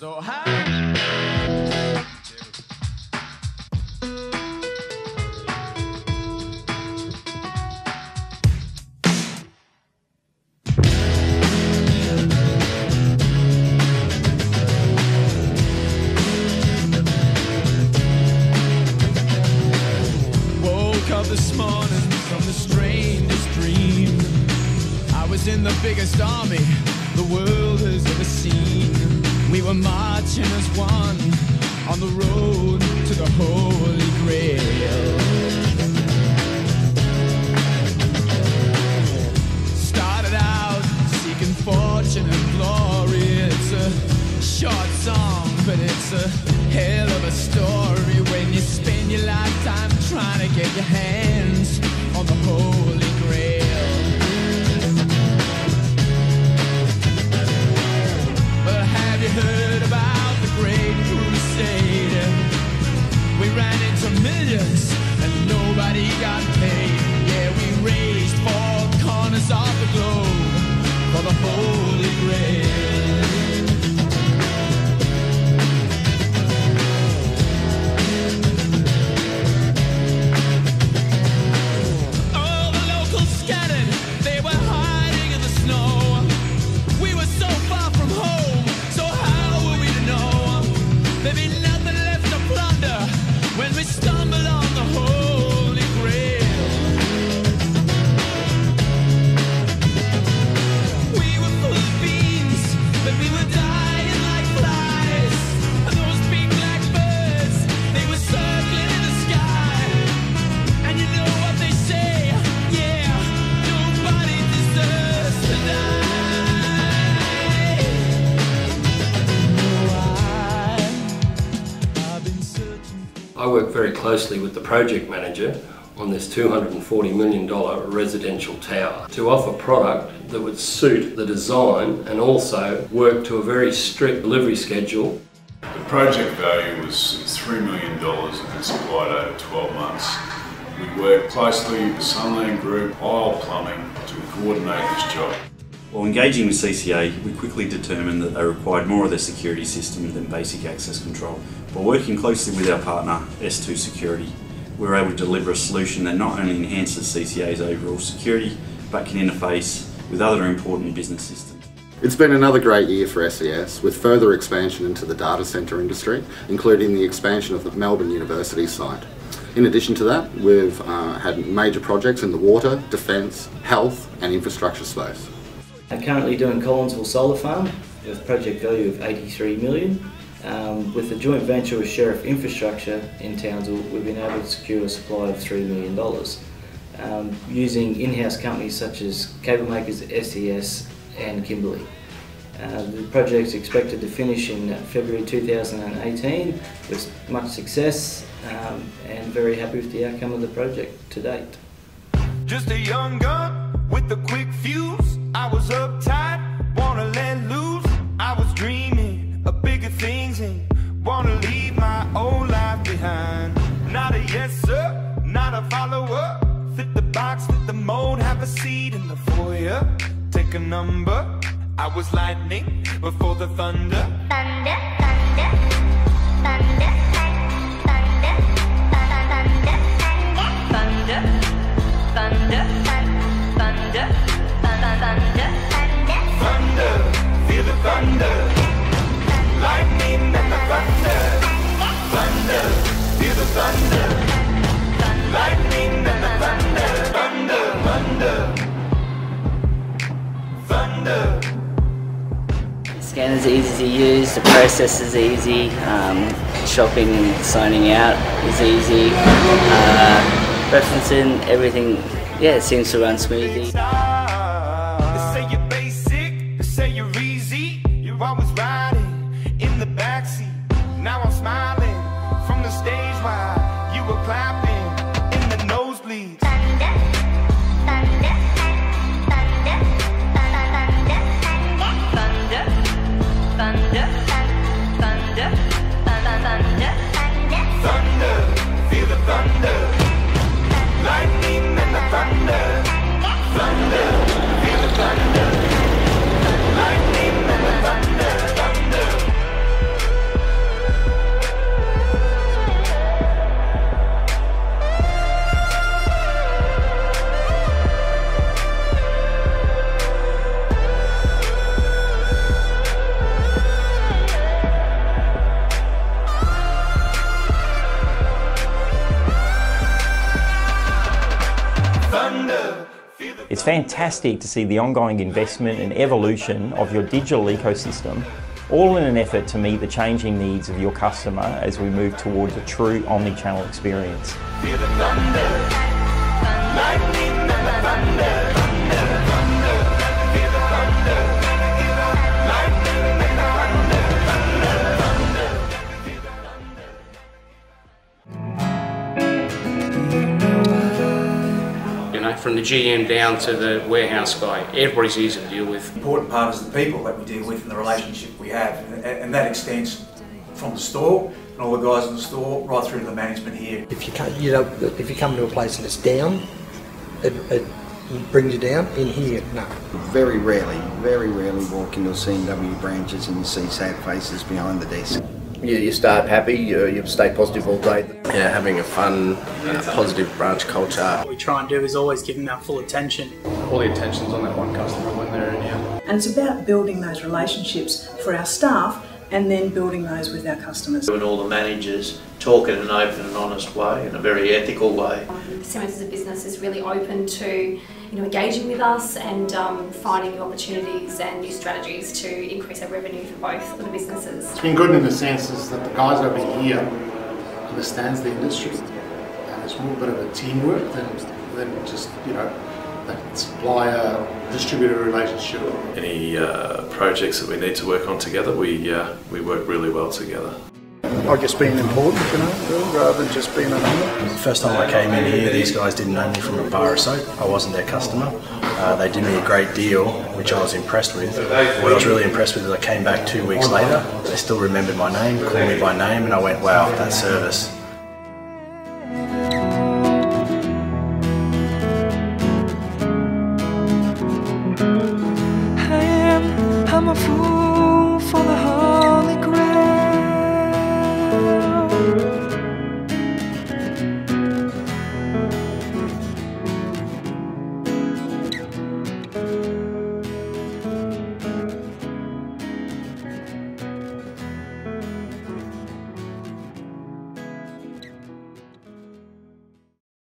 So up this morning from the strangest dream. I was in the biggest army were marching as one on the road to the Holy Grail. Started out seeking fortune and glory. It's a short song, but it's a hell of a story when you spend your lifetime trying to get your hands millions and nobody got paid. I work very closely with the project manager on this $240 million residential tower to offer product that would suit the design and also work to a very strict delivery schedule. The project value was $3 million and was supplied over 12 months. We worked closely with Sunland Group, Isle Plumbing to coordinate this job. While engaging with CCA, we quickly determined that they required more of their security system than basic access control. By working closely with our partner, S2 Security, we were able to deliver a solution that not only enhances CCA's overall security, but can interface with other important business systems. It's been another great year for SES, with further expansion into the data centre industry, including the expansion of the Melbourne University site. In addition to that, we've uh, had major projects in the water, defence, health and infrastructure space. I'm currently doing Collinsville Solar Farm with project value of 83 million. Um, with the joint venture with Sheriff Infrastructure in Townsville, we've been able to secure a supply of $3 million. Um, using in-house companies such as cable makers SES and Kimberley. Uh, the project is expected to finish in February 2018 with much success um, and very happy with the outcome of the project to date. Just a young gun with a quick fuse. I was Take a number. I was lightning before the. Thunder, thunder. Thunder. Scanner's easy to use, the process is easy, um, shopping and signing out is easy, uh, referencing everything, yeah, it seems to run smoothly. It's fantastic to see the ongoing investment and evolution of your digital ecosystem, all in an effort to meet the changing needs of your customer as we move towards a true omni-channel experience. From the GM down to the warehouse guy, everybody's easy to deal with. important part is the people that we deal with and the relationship we have, and, and that extends from the store and all the guys in the store right through to the management here. If you come, you know, if you come to a place and it's down, it, it brings you down. In here, no. Very rarely, very rarely walk into a C&W branches and you see sad faces behind the desk. You, you start happy, you, you stay positive all day. Yeah, having a fun, uh, positive branch culture. What we try and do is always give them our full attention. All the attention's on that one customer when they're in here. And it's about building those relationships for our staff and then building those with our customers. And all the managers talk in an open and honest way, in a very ethical way. Simmons as a business is really open to you know, engaging with us and um, finding new opportunities and new strategies to increase our revenue for both of the businesses. It's been good in the sense is that the guys over here understands the industry and it's more a bit of a teamwork than, than just, you know, that supplier distributor relationship. Any uh, projects that we need to work on together, we, uh, we work really well together. I guess being important, you know, rather than just being a number. The first time I came in here, these guys didn't know me from a bar of soap. I wasn't their customer. Uh, they did me a great deal, which I was impressed with. What I was really impressed with is I came back two weeks later. They still remembered my name, called me by name, and I went, wow, that service. Fool.